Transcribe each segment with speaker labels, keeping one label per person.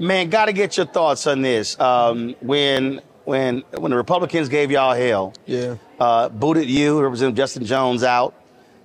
Speaker 1: Man, got to get your thoughts on this. Um, when when when the Republicans gave y'all hell,
Speaker 2: Yeah.
Speaker 1: uh, booted you, Representative Justin Jones out.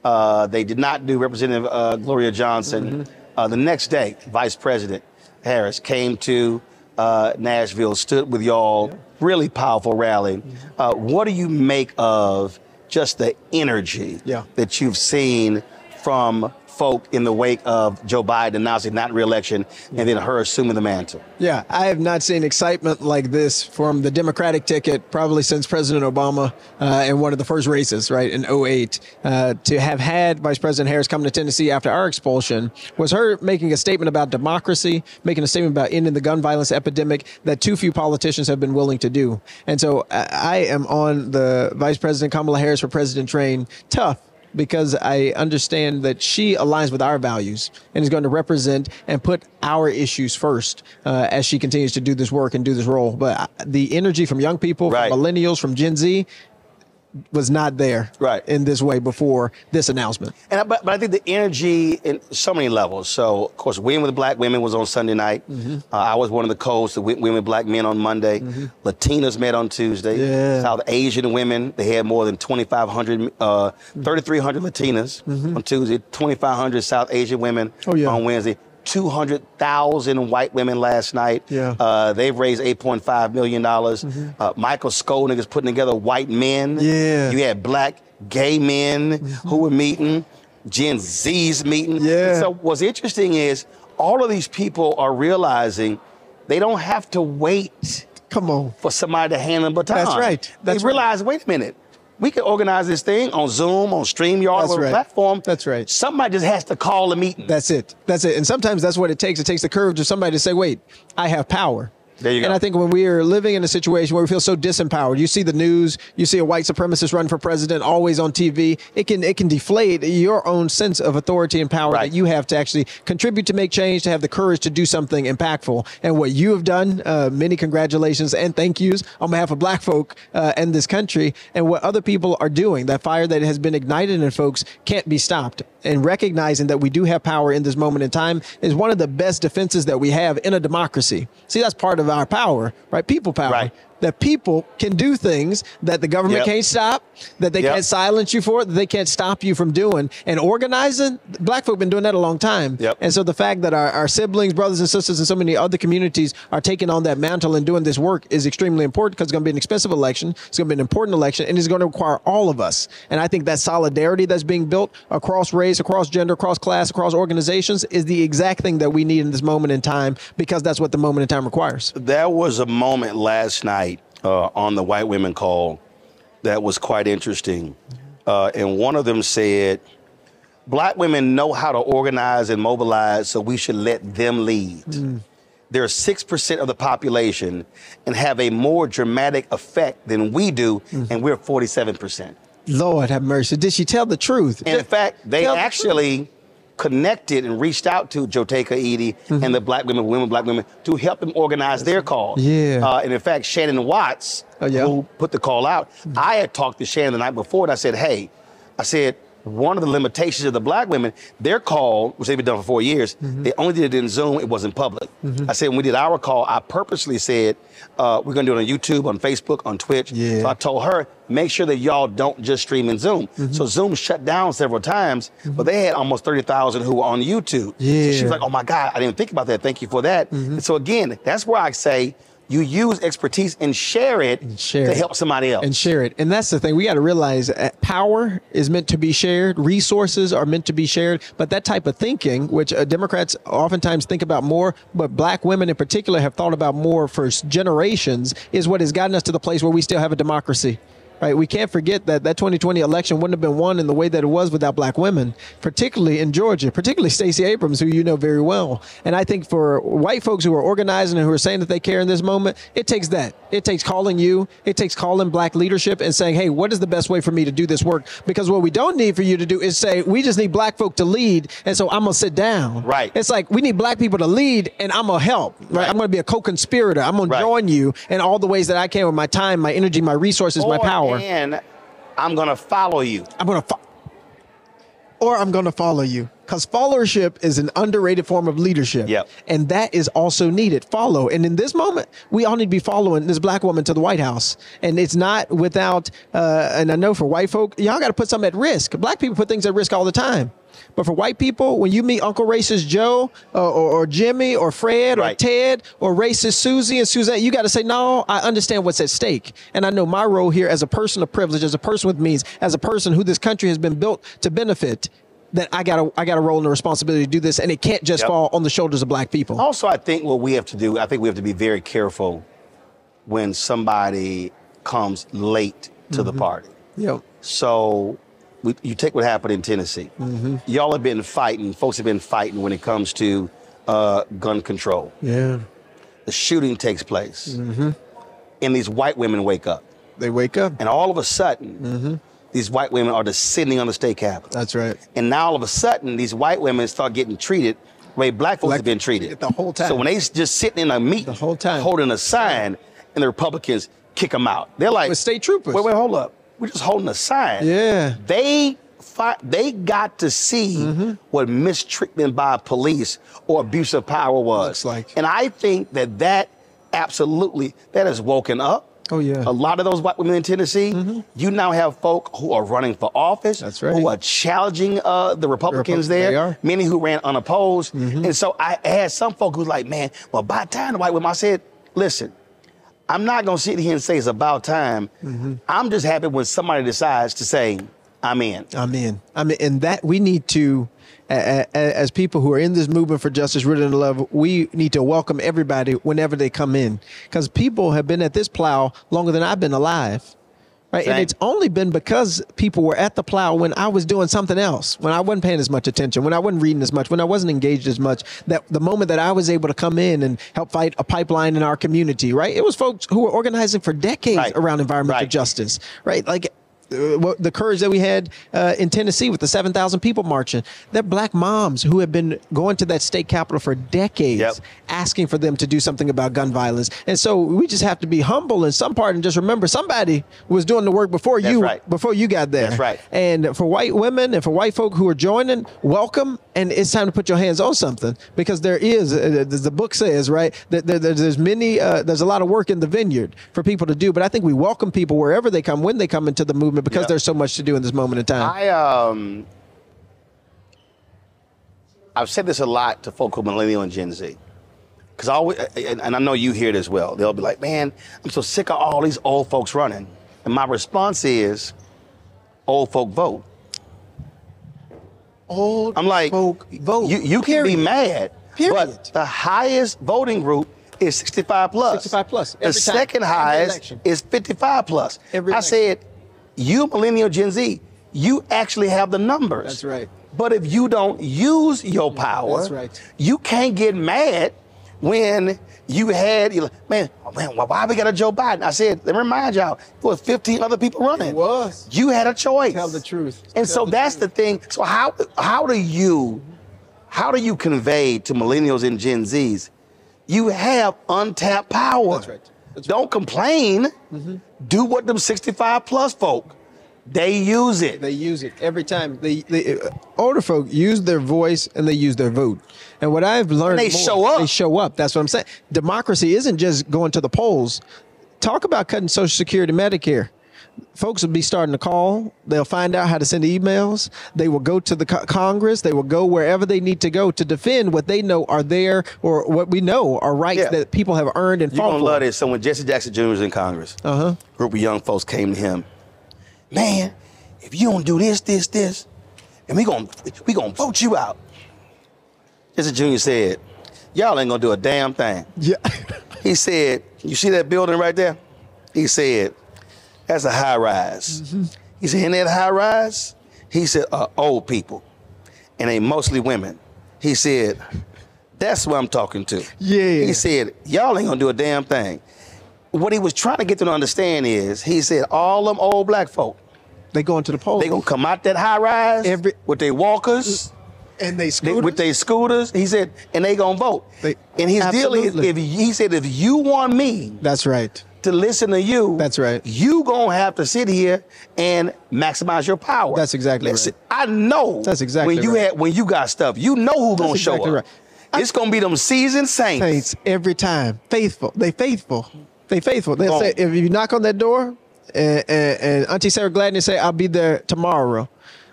Speaker 1: Uh, they did not do Representative uh, Gloria Johnson. Uh, the next day, Vice President Harris came to uh, Nashville, stood with y'all. Really powerful rally. Uh, what do you make of just the energy
Speaker 2: Yeah.
Speaker 1: that you've seen from folk in the wake of Joe Biden announcing not reelection and then her assuming the mantle?
Speaker 2: Yeah, I have not seen excitement like this from the Democratic ticket probably since President Obama uh, in one of the first races, right, in 08. Uh, to have had Vice President Harris come to Tennessee after our expulsion was her making a statement about democracy, making a statement about ending the gun violence epidemic that too few politicians have been willing to do. And so I, I am on the Vice President Kamala Harris for President train tough because I understand that she aligns with our values and is going to represent and put our issues first uh, as she continues to do this work and do this role. But uh, the energy from young people,
Speaker 1: Right.
Speaker 2: from millennials, from Gen Z was not there
Speaker 1: Right.
Speaker 2: in this way before this announcement.
Speaker 1: And I, but, but I think the energy in so many levels. So of course, Win with Black Women was on Sunday night.
Speaker 2: Mm-hmm.
Speaker 1: Uh, I was one of the co-hosts of Win with Black Men on Monday. Latinas met on Tuesday.
Speaker 2: Yeah.
Speaker 1: South Asian women. They had more than 2,500, uh, 3,300 Latinas on Tuesday. 2,500 South Asian women
Speaker 2: Mm-hmm. Oh, yeah.
Speaker 1: on Wednesday. 200,000 white women last night.
Speaker 2: Yeah. Mm-hmm.
Speaker 1: Uh, they've raised $8.5 million. Uh, Michael Skolnik is putting together white men.
Speaker 2: Yeah.
Speaker 1: You had black gay men who were meeting, Gen Z's meeting.
Speaker 2: Yeah.
Speaker 1: So what's interesting is all of these people are realizing they don't have to wait
Speaker 2: Come on.
Speaker 1: for somebody to hand them a baton.
Speaker 2: That's right. That's
Speaker 1: they
Speaker 2: right.
Speaker 1: realize, wait a minute. We can organize this thing on Zoom, on StreamYard,
Speaker 2: That's
Speaker 1: or
Speaker 2: right.
Speaker 1: platform.
Speaker 2: That's right.
Speaker 1: Somebody just has to call a meeting.
Speaker 2: That's it. That's it. And sometimes that's what it takes. It takes the courage of somebody to say, wait, I have power.
Speaker 1: There you
Speaker 2: And. I think when we are living in a situation where we feel so disempowered, you see the news, you see a white supremacist run for president, always on TV. It can it can deflate your own sense of authority and power
Speaker 1: Right.
Speaker 2: that you have to actually contribute to make change, to have the courage to do something impactful. And what you have done, uh, many congratulations and thank yous on behalf of Black folk uh, and this country, and what other people are doing. That fire that has been ignited in folks can't be stopped. And recognizing that we do have power in this moment in time is one of the best defenses that we have in a democracy. See, that's part of our power, right? People power.
Speaker 1: Right.
Speaker 2: That people can do things that the government
Speaker 1: Yep.
Speaker 2: can't stop, that they
Speaker 1: Yep.
Speaker 2: can't silence you for, that they can't stop you from doing. And organizing, black folk been doing that a long time.
Speaker 1: Yep.
Speaker 2: And so the fact that our, our siblings, brothers and sisters, and so many other communities are taking on that mantle and doing this work is extremely important because it's going to be an expensive election. It's going to be an important election, and it's going to require all of us. And I think that solidarity that's being built across race, across gender, across class, across organizations is the exact thing that we need in this moment in time because that's what the moment in time requires.
Speaker 1: There was a moment last night uh, on the white women call that was quite interesting. Uh, and one of them said, Black women know how to organize and mobilize, so we should let them lead. They're 6% of the population and have a more dramatic effect than we do, and we're 47%.
Speaker 2: Lord have mercy. Did she tell the truth?
Speaker 1: In fact, they
Speaker 2: Tell the
Speaker 1: actually connected and reached out to Jotaka Eaddy and the black women, women, black women, to help them organize their call.
Speaker 2: Yeah.
Speaker 1: Uh, and in fact, Shannon Watts,
Speaker 2: Oh, yeah?
Speaker 1: who put the call out, I had talked to Shannon the night before and I said, hey, I said, one of the limitations of the black women, their call, which they've been done for four years, they only did it in Zoom, it wasn't public. I said, when we did our call, I purposely said, uh, we're gonna do it on YouTube, on Facebook, on Twitch.
Speaker 2: Yeah.
Speaker 1: So I told her, make sure that y'all don't just stream in Zoom.
Speaker 2: Mm-hmm.
Speaker 1: So Zoom shut down several times, but they had almost 30,000 who were on YouTube. So she
Speaker 2: Mm-hmm.
Speaker 1: was like, oh my God, I didn't think about that. Thank you for that. And so again, that's where I say you use expertise and share it
Speaker 2: share
Speaker 1: to
Speaker 2: it.
Speaker 1: help somebody else.
Speaker 2: and share it. And that's the thing. We got to realize uh, power is meant to be shared. Resources are meant to be shared. But that type of thinking, which uh, Democrats oftentimes think about more, but black women in particular have thought about more for generations, is what has gotten us to the place where we still have a democracy. Right, we can't forget that that 2020 election wouldn't have been won in the way that it was without black women, particularly in Georgia, particularly Stacey Abrams, who you know very well. And I think for white folks who are organizing and who are saying that they care in this moment, it takes that. It takes calling you, it takes calling black leadership and saying, hey, what is the best way for me to do this work? Because what we don't need for you to do is say, we just need black folk to lead, and so I'm gonna sit down.
Speaker 1: Right.
Speaker 2: It's like we need black people to lead, and I'm gonna help. Right.
Speaker 1: Right.
Speaker 2: I'm gonna be a co-conspirator. I'm gonna join you in all the ways that I can with my time, my energy, my resources, my
Speaker 1: Or,
Speaker 2: power.
Speaker 1: And I'm gonna follow you.
Speaker 2: I'm gonna, fo- or I'm gonna follow you. Because followership is an underrated form of leadership.
Speaker 1: Yep.
Speaker 2: And that is also needed. Follow. And in this moment, we all need to be following this black woman to the White House. And it's not without, uh, and I know for white folk, y'all got to put something at risk. Black people put things at risk all the time. But for white people, when you meet Uncle Racist Joe uh, or, or Jimmy or Fred or Ted or Racist Susie and Suzette, you got to say, no, I understand what's at stake. And I know my role here as a person of privilege, as a person with means, as a person who this country has been built to benefit, that I got to I got a role and a responsibility to do this. And it can't just
Speaker 1: Yep.
Speaker 2: fall on the shoulders of black people.
Speaker 1: Also, I think what we have to do, I think we have to be very careful when somebody comes late to the party.
Speaker 2: Yep.
Speaker 1: So we, you take what happened in Tennessee. Mm-hmm. Y'all have been fighting, folks have been fighting when it comes to uh, gun control.
Speaker 2: Yeah.
Speaker 1: The shooting takes place, mm-hmm. and these white women wake up.
Speaker 2: They wake up.
Speaker 1: And all of a sudden, mm-hmm. these white women are descending on the state capitol.
Speaker 2: That's right.
Speaker 1: And now all of a sudden, these white women start getting treated the way black folks
Speaker 2: Black-
Speaker 1: have been treated.
Speaker 2: the whole time.
Speaker 1: So when they just sitting in a meeting,
Speaker 2: The whole time.
Speaker 1: holding a sign, and the Republicans kick them out. They're like,
Speaker 2: With state troopers.
Speaker 1: Wait, wait, hold up. We're just holding a sign.
Speaker 2: Yeah.
Speaker 1: They they got to see
Speaker 2: Mm-hmm.
Speaker 1: what mistreatment by police or abuse of power was.
Speaker 2: Looks like.
Speaker 1: And I think that that absolutely that has woken up.
Speaker 2: Oh, yeah. Mm-hmm.
Speaker 1: A lot of those white women in Tennessee, you now have folk who are running for office.
Speaker 2: That's right.
Speaker 1: Who are challenging uh, the Republicans
Speaker 2: Repub-
Speaker 1: there.
Speaker 2: they are. Mm-hmm.
Speaker 1: Many who ran unopposed. And so I had some folk who who's like, man, well, by the time the white women, I said, listen, I'm not gonna sit here and say it's about time.
Speaker 2: Mm-hmm.
Speaker 1: I'm just happy when somebody decides to say, I'm in.
Speaker 2: I'm in. I mean, and that we need to, as people who are in this movement for justice, rooted in love, we need to welcome everybody whenever they come in, because people have been at this plow longer than I've been alive. Right. And it's only been because people were at the plow when I was doing something else, when I wasn't paying as much attention, when I wasn't reading as much, when I wasn't engaged as much, that the moment that I was able to come in and help fight a pipeline in our community, right? It was folks who were organizing for decades
Speaker 1: Right.
Speaker 2: around environmental
Speaker 1: Right.
Speaker 2: justice, right? Like the courage that we had uh, in Tennessee with the 7,000 people marching. They're black moms who have been going to that state capitol for decades,
Speaker 1: Yep.
Speaker 2: asking for them to do something about gun violence. And so we just have to be humble in some part and just remember somebody was doing the work before
Speaker 1: That's
Speaker 2: you
Speaker 1: right.
Speaker 2: before you got there.
Speaker 1: That's right.
Speaker 2: And for white women and for white folk who are joining, welcome. And it's time to put your hands on something because there is, uh, as the book says, right, that there, there- there's many, uh, there's a lot of work in the vineyard for people to do. But I think we welcome people wherever they come, when they come into the movement, because
Speaker 1: Yep.
Speaker 2: there's so much to do in this moment in time.
Speaker 1: I um I've said this a lot to folk who are millennial and Gen Z. Cause I always, and and I know you hear it as well. They'll be like, "Man, I'm so sick of all these old folks running." And my response is, "Old folk vote."
Speaker 2: Old
Speaker 1: I'm like,
Speaker 2: folk vote.
Speaker 1: You, you can be mad,
Speaker 2: Period.
Speaker 1: but the highest voting group is 65 plus.
Speaker 2: 65 plus,
Speaker 1: The
Speaker 2: time,
Speaker 1: second highest is 55 plus.
Speaker 2: Every
Speaker 1: I
Speaker 2: election.
Speaker 1: said, you millennial Gen Z, you actually have the numbers.
Speaker 2: That's right.
Speaker 1: But if you don't use your power,
Speaker 2: That's right.
Speaker 1: you can't get mad when you had, you're like, man, man, why- why we got a Joe Biden? I said, let me remind y'all, there was 15 other people running.
Speaker 2: It was.
Speaker 1: You had a choice.
Speaker 2: Tell the truth.
Speaker 1: And
Speaker 2: Tell
Speaker 1: so
Speaker 2: the
Speaker 1: that's
Speaker 2: truth.
Speaker 1: the thing. So how how do you how do you convey to millennials and Gen Zs you have untapped power?
Speaker 2: That's right.
Speaker 1: Don't complain. Do what them 65 plus folk. They use it.
Speaker 2: They use it every time. They, they uh, older folk use their voice and they use their vote. And what I've learned,
Speaker 1: they
Speaker 2: more-
Speaker 1: show up.
Speaker 2: They show up. That's what I'm saying. Democracy isn't just going to the polls. Talk about cutting Social Security, Medicare. Folks will be starting to call. They'll find out how to send emails. They will go to the co- Congress. They will go wherever they need to go to defend what they know are there or what we know are rights
Speaker 1: Yeah.
Speaker 2: that people have earned and
Speaker 1: You're
Speaker 2: fought
Speaker 1: gonna
Speaker 2: for.
Speaker 1: love this. So when Jesse Jackson Jr. was in Congress,
Speaker 2: Uh-huh.
Speaker 1: a group of young folks came to him. Man, if you don't do this, this, this, and we gonna we gonna vote you out. Jesse Jr. said, "Y'all ain't gonna do a damn thing."
Speaker 2: Yeah.
Speaker 1: He said, "You see that building right there?" He said, "That's a high rise."
Speaker 2: Mm-hmm.
Speaker 1: He said, "In that high rise," he said, uh, "Old people, and they mostly women." He said, "That's what I'm talking to."
Speaker 2: Yeah.
Speaker 1: He said, "Y'all ain't gonna do a damn thing." What he was trying to get them to understand is, he said, all them old black folk,
Speaker 2: they go into the polls.
Speaker 1: they gonna come out that high rise
Speaker 2: Every-
Speaker 1: with their walkers.
Speaker 2: and they
Speaker 1: They,
Speaker 2: scooters.
Speaker 1: with their scooters, he said, and they gonna vote.
Speaker 2: They-
Speaker 1: and his deal is, if he said, if you want me,
Speaker 2: That's right.
Speaker 1: To listen to you,
Speaker 2: That's right.
Speaker 1: You gonna have to sit here and maximize your power.
Speaker 2: That's exactly
Speaker 1: Listen,
Speaker 2: right.
Speaker 1: I know.
Speaker 2: That's exactly
Speaker 1: when you
Speaker 2: right.
Speaker 1: had when you got stuff. You know who gonna show
Speaker 2: exactly
Speaker 1: up.
Speaker 2: right.
Speaker 1: It's gonna be them seasoned saints.
Speaker 2: Saints every time. Faithful. They faithful. They faithful. They'll say if you knock on that door and, and, and Auntie Sarah Gladney say, I'll be there tomorrow.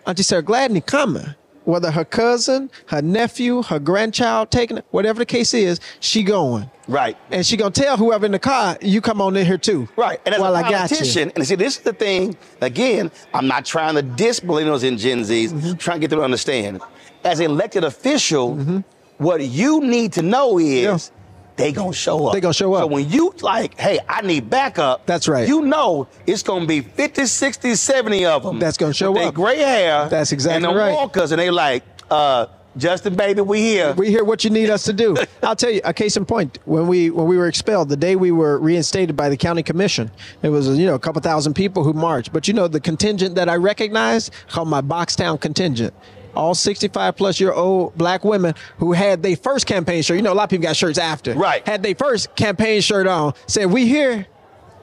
Speaker 2: Auntie Sarah Gladney coming. Whether her cousin, her nephew, her grandchild taking it, whatever the case is, she going.
Speaker 1: Right.
Speaker 2: And she gonna tell whoever in the car, you come on in here too.
Speaker 1: Right. And as
Speaker 2: while
Speaker 1: a
Speaker 2: I got you.
Speaker 1: politician, and see, this is the thing, again, I'm not trying to diss millennials and Gen Zs,
Speaker 2: Mm-hmm.
Speaker 1: trying to get them to understand. As an elected official, what you need to know is
Speaker 2: Yeah.
Speaker 1: They gonna show up.
Speaker 2: They gonna show up.
Speaker 1: So when you like, hey, I need backup.
Speaker 2: That's right.
Speaker 1: You know it's gonna be 50, 60, 70 of them.
Speaker 2: That's gonna show
Speaker 1: with they
Speaker 2: up.
Speaker 1: gray hair.
Speaker 2: That's exactly
Speaker 1: and
Speaker 2: right.
Speaker 1: walkers, and they like, uh, Justin, baby, we here.
Speaker 2: We hear what you need us to do. I'll tell you a case in point. When we when we were expelled, the day we were reinstated by the county commission, it was you know a couple thousand people who marched. But you know the contingent that I recognized called my Boxtown contingent. All 65 plus year old black women who had their first campaign shirt. You know, a lot of people got shirts after.
Speaker 1: Right.
Speaker 2: Had their first campaign shirt on. Said, "We here,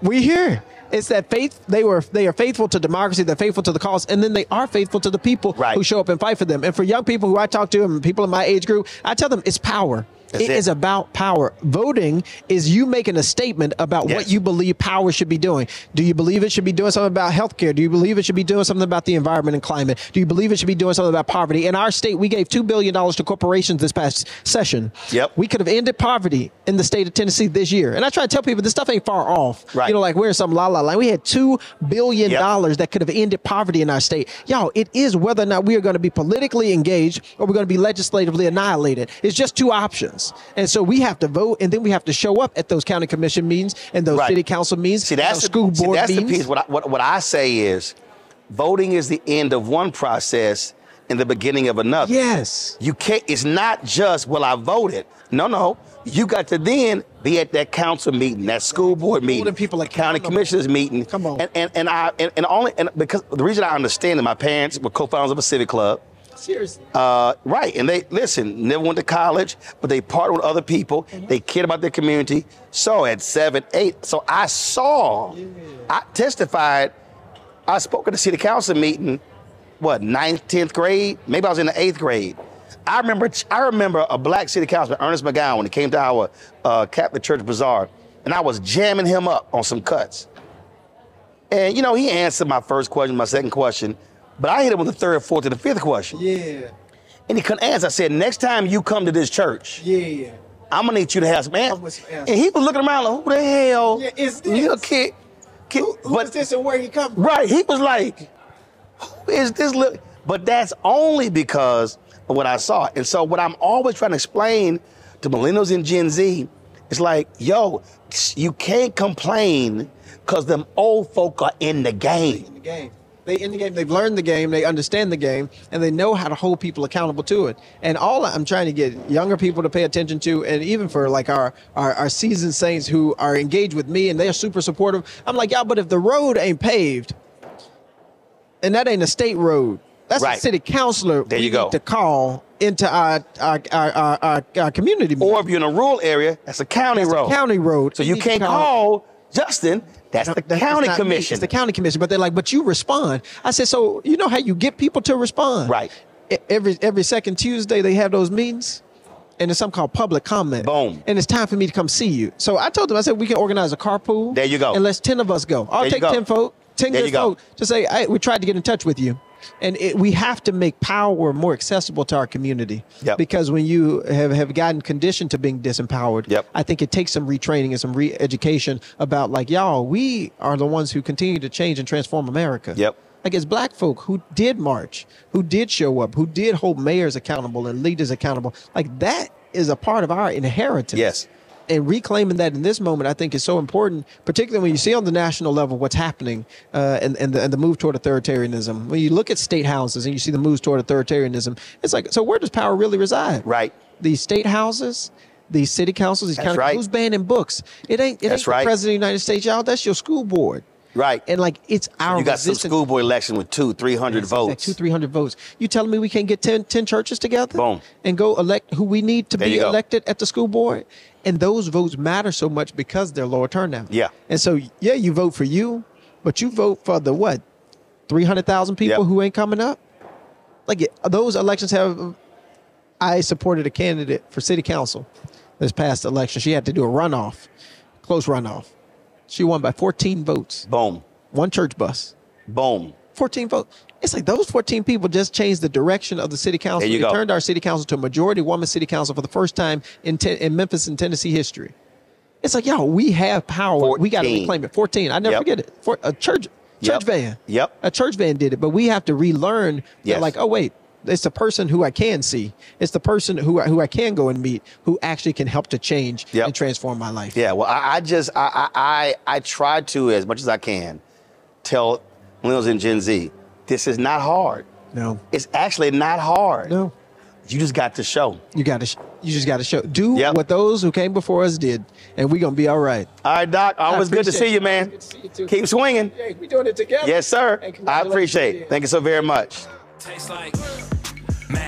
Speaker 2: we here." It's that faith. They were they are faithful to democracy. They're faithful to the cause, and then they are faithful to the people
Speaker 1: Right.
Speaker 2: who show up and fight for them. And for young people who I talk to, and people in my age group, I tell them it's power.
Speaker 1: That's
Speaker 2: it
Speaker 1: it.
Speaker 2: is about power. Voting is you making a statement about what you believe power should be doing. Do you believe it should be doing something about healthcare? Do you believe it should be doing something about the environment and climate? Do you believe it should be doing something about poverty? In our state, we gave $2 billion to corporations this past session.
Speaker 1: Yep.
Speaker 2: We could have ended poverty in the state of Tennessee this year. And I try to tell people this stuff ain't far off.
Speaker 1: Right.
Speaker 2: You know, like we're in some la la line. We had $2 billion
Speaker 1: Yep.
Speaker 2: that could have ended poverty in our state. Y'all, it is whether or not we are going to be politically engaged or we're going to be legislatively annihilated. It's just two options. And so we have to vote and then we have to show up at those county commission meetings and those
Speaker 1: Right.
Speaker 2: city council meetings,
Speaker 1: See, that's the,
Speaker 2: school
Speaker 1: see,
Speaker 2: board
Speaker 1: that's
Speaker 2: meetings.
Speaker 1: the piece. What I, what, what I say is, voting is the end of one process and the beginning of another.
Speaker 2: Yes.
Speaker 1: You can't. It's not just well, I voted. No, no. You got to then be at that council meeting, that school board meeting,
Speaker 2: Holding people
Speaker 1: county commissioners meeting.
Speaker 2: Come on.
Speaker 1: And and, and I and, and only and because the reason I understand that my parents were co-founders of a civic club.
Speaker 2: Seriously.
Speaker 1: Uh, right, and they listen. Never went to college, but they partnered with other people. They cared about their community. So at seven, eight, so I saw, I testified. I spoke at the city council meeting. What ninth, tenth grade? Maybe I was in the eighth grade. I remember. I remember a black city councilman, Ernest McGowan, when he came to our uh, Catholic Church Bazaar, and I was jamming him up on some cuts. And you know, he answered my first question, my second question, but I hit him with the third, fourth, and the fifth question.
Speaker 2: Yeah.
Speaker 1: And he couldn't answer. I said, next time you come to this church,
Speaker 2: Yeah.
Speaker 1: I'm gonna need you to have some answers.
Speaker 2: with some answers.
Speaker 1: And he was looking around like, who the hell?
Speaker 2: Yeah, is this?
Speaker 1: Little kid. kid but
Speaker 2: this and where he come from?
Speaker 1: right, he was like, who is this little? But that's only because of what I saw. And so what I'm always trying to explain to millennials and Gen Z, it's like, yo, you can't complain because them old folk are in the game.
Speaker 2: in the game. They in the game. They've learned the game. They understand the game, and they know how to hold people accountable to it. And all I'm trying to get younger people to pay attention to, and even for like our our, our seasoned saints who are engaged with me and they're super supportive. I'm like, y'all, but if the road ain't paved, and that ain't a state road, that's a city councilor.
Speaker 1: There you go.
Speaker 2: To call into our our our, our, our, community. meeting.
Speaker 1: Or if you're in a rural area, that's a county
Speaker 2: That's a
Speaker 1: road.
Speaker 2: county road.
Speaker 1: So
Speaker 2: You
Speaker 1: you can't
Speaker 2: call-
Speaker 1: call Justin. That's the
Speaker 2: That- that's
Speaker 1: county
Speaker 2: me.
Speaker 1: commission.
Speaker 2: It's the county commission. But they're like, but you respond. I said, so you know how you get people to respond?
Speaker 1: Right.
Speaker 2: Every every second Tuesday they have those meetings. And it's something called public comment.
Speaker 1: Boom.
Speaker 2: And it's time for me to come see you. So I told them, I said, we can organize a carpool.
Speaker 1: There you go.
Speaker 2: And let's 10 of us go. I'll
Speaker 1: There
Speaker 2: take 10 folk, 10
Speaker 1: There
Speaker 2: good
Speaker 1: you
Speaker 2: folk to say, hey, we tried to get in touch with you. And it, we have to make power more accessible to our community.
Speaker 1: Yep.
Speaker 2: Because when you have, have gotten conditioned to being disempowered,
Speaker 1: Yep.
Speaker 2: I think it takes some retraining and some re-education about like, y'all, we are the ones who continue to change and transform America.
Speaker 1: Yep.
Speaker 2: Like it's black folk who did march, who did show up, who did hold mayors accountable and leaders accountable. Like that is a part of our inheritance.
Speaker 1: Yes.
Speaker 2: And reclaiming that in this moment, I think is so important, particularly when you see on the national level what's happening uh, and, and, the, and the move toward authoritarianism. When you look at state houses and you see the moves toward authoritarianism, it's like, so where does power really reside?
Speaker 1: Right.
Speaker 2: These state houses, these city councils, these
Speaker 1: That's
Speaker 2: county
Speaker 1: right.
Speaker 2: who's banning books? It ain't it
Speaker 1: That's
Speaker 2: ain't the
Speaker 1: right.
Speaker 2: president of the United States, y'all. That's your school board.
Speaker 1: Right.
Speaker 2: And like it's our
Speaker 1: you got some
Speaker 2: resistance-
Speaker 1: school board election with two, three hundred votes.
Speaker 2: Two, three hundred votes. You telling me we can't get 10, 10 churches together?
Speaker 1: Boom.
Speaker 2: And go elect who we need to
Speaker 1: There
Speaker 2: be elected at the school board? And those votes matter so much because they're lower turnout.
Speaker 1: Yeah.
Speaker 2: And so, yeah, you vote for you, but you vote for the what? 300,000 people
Speaker 1: Yep.
Speaker 2: who ain't coming up? Like, those elections have. I supported a candidate for city council this past election. She had to do a runoff, close runoff. She won by 14 votes,
Speaker 1: Boom.
Speaker 2: one church bus.
Speaker 1: Boom.
Speaker 2: 14 votes. It's like those 14 people just changed the direction of the city council.
Speaker 1: There you
Speaker 2: It
Speaker 1: go.
Speaker 2: turned our city council to a majority woman city council for the first time in, ten, in Memphis and Tennessee history. It's like, yo, we have power. We got to reclaim it. 14. I never
Speaker 1: Yep.
Speaker 2: forget it. For, a church church
Speaker 1: Yep.
Speaker 2: van.
Speaker 1: Yep.
Speaker 2: A church van did it, but we have to relearn that, like, oh, wait, it's the person who I can see. It's the person who I, who I can go and meet who actually can help to change
Speaker 1: Yep.
Speaker 2: and transform my life.
Speaker 1: Yeah, well, I, I just I, I I I try to as much as I can tell millennials and Gen Z, this is not hard.
Speaker 2: No.
Speaker 1: It's actually not hard.
Speaker 2: No.
Speaker 1: You just got to show.
Speaker 2: You got to. Sh- you just got to show. Do
Speaker 1: Yep.
Speaker 2: what those who came before us did, and we're gonna be all right.
Speaker 1: All right, Doc. Always good to see you, man.
Speaker 2: Good to see you too.
Speaker 1: Keep swinging.
Speaker 2: Hey, we doing it together.
Speaker 1: Yes, sir. I appreciate it. Thank you so very much.
Speaker 3: Tastes like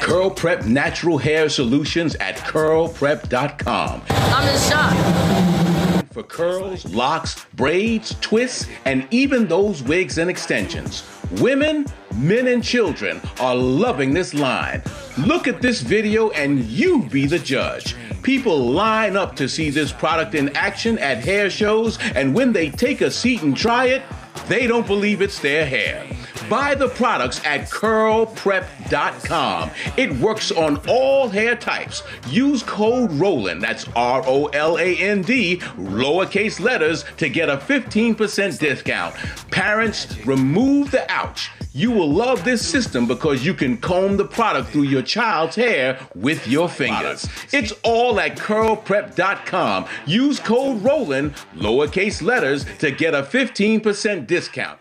Speaker 4: Curl Prep Natural Hair Solutions at curlprep.com.
Speaker 5: I'm in shock.
Speaker 4: For curls, locks, braids, twists, and even those wigs and extensions. Women, men, and children are loving this line. Look at this video and you be the judge. People line up to see this product in action at hair shows, and when they take a seat and try it, they don't believe it's their hair. Buy the products at curlprep.com. It works on all hair types. Use code ROLAND, that's R O L A N D, lowercase letters, to get a 15% discount. Parents, remove the ouch. You will love this system because you can comb the product through your child's hair with your fingers. It's all at curlprep.com. Use code ROLAND, lowercase letters, to get a 15% discount.